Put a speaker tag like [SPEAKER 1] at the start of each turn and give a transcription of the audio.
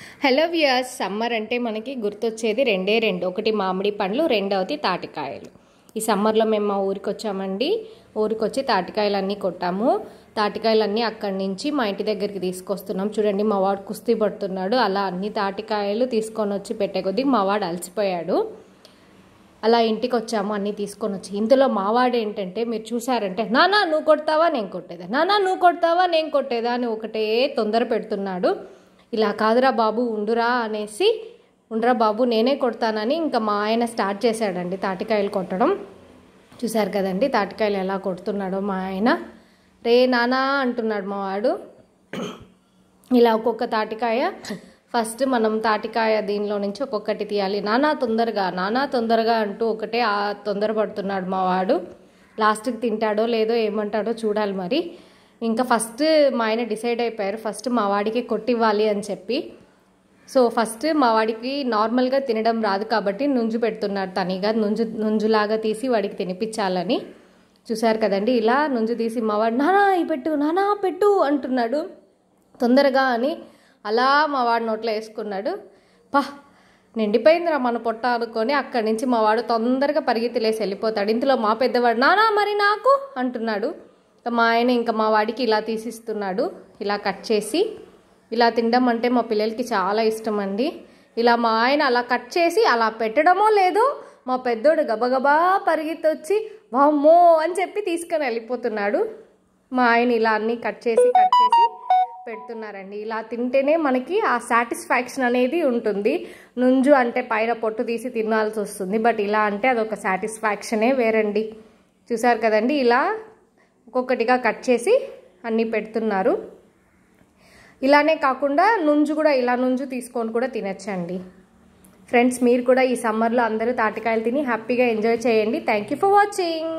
[SPEAKER 1] Hello viewers summer అంటే మనకి గుర్తొచ్చేది రెండే రెండు. ఒకటి మామిడి పండ్లు రెండవది తాటికాయలు. ఈ సమ్మర్లో మేము మా ఊరికి వచ్చామండి ఊరికి వచ్చి తాటికాయలన్నీ కొట్టాము. తాటికాయలన్నీ అక్కడి నుంచి మా ఇంటి దగ్గరికి తీసుకొస్తున్నాం. చూడండి మా వాడు కుస్తీ పడుతున్నాడు. అలా అన్ని తాటికాయలు తీసుకొని వచ్చి పెట్టే కొద్దీ మా వాడు అలసిపోయాడు. అలా ఇంటికి వచ్చాము అన్నీ తీసుకొని వచ్చి. ఇందులో మావాడు ఏంటంటే మీరు చూసారంటే నానా నువ్వు కొడతావా నేను కొట్టేదా? నానా నువ్వు కొడతావా నేను కొట్టేదా? అని ఒకటే తొందర పెడుతున్నాడు. ఇలా కాదురా బాబు ఉండురా అనేసి ఉండరా బాబు నేనే కొడతానని ఇంకా మా ఆయన స్టార్ట్ చేశాడండి తాటికాయలు కొట్టడం. చూశారు కదండి తాటికాయలు ఎలా కొడుతున్నాడో మా ఆయన. రే నానా అంటున్నాడు మా వాడు. ఇలా ఒక్కొక్క తాటికాయ ఫస్ట్ మనం తాటికాయ దీనిలో నుంచి ఒక్కొక్కటి తీయాలి. నానా తొందరగా నానా తొందరగా అంటూ ఒకటే తొందరపడుతున్నాడు మా వాడు. లాస్ట్కి తింటాడో లేదో ఏమంటాడో చూడాలి మరి. ఇంకా ఫస్ట్ మా ఆయన డిసైడ్ అయిపోయారు ఫస్ట్ మా వాడికి కొట్టివ్వాలి అని చెప్పి. సో ఫస్ట్ మా వాడికి నార్మల్గా తినడం రాదు కాబట్టి నుంజు పెడుతున్నాడు తనిగా నుంజు నుంజులాగా తీసి వాడికి తినిపించాలని. చూశారు కదండి ఇలా నుంజు తీసి మా వాడు నానా పెట్టు నానా పెట్టు అంటున్నాడు. తొందరగా అని అలా మా వాడు నోట్లో వేసుకున్నాడు. పా నిండిపోయిందిరా మన పొట్ట అనుకొని అక్కడి నుంచి మా వాడు తొందరగా పరిగెత్తిలేసి వెళ్ళిపోతాడు. ఇంతలో మా పెద్దవాడు నానా మరి నాకు అంటున్నాడు. మా ఆయన ఇంకా మా వాడికి ఇలా తీసిస్తున్నాడు. ఇలా కట్ చేసి ఇలా తినడం అంటే మా పిల్లలకి చాలా ఇష్టం అండి ఇలా మా ఆయన అలా కట్ చేసి అలా పెట్టడమో లేదో మా పెద్దోడు గబగబా పరిగెత్తొచ్చి వామ్మో! అని చెప్పి తీసుకొని వెళ్ళిపోతున్నాడు. మా ఆయన ఇలా అన్నీ కట్ చేసి కట్ చేసి పెడుతున్నారండి. ఇలా తింటేనే మనకి ఆ సాటిస్ఫాక్షన్ అనేది ఉంటుంది. నుంజు అంటే పైన పొట్టు తీసి తినాల్సి వస్తుంది. బట్ ఇలా అంటే అదొక సాటిస్ఫాక్షనే వేరండి. చూసారు కదండి? ఇలా ఒక్కొక్కటిగా కట్ చేసి అన్నీ పెడుతున్నారు. ఇలానే కాకుండా నుంజు కూడా ఇలా నుంజు తీసుకొని కూడా తినచ్చండి. ఫ్రెండ్స్ మీరు కూడా ఈ సమ్మర్లో అందరూ తాటికాయలు తిని హ్యాపీగా ఎంజాయ్ చేయండి. Thank you for watching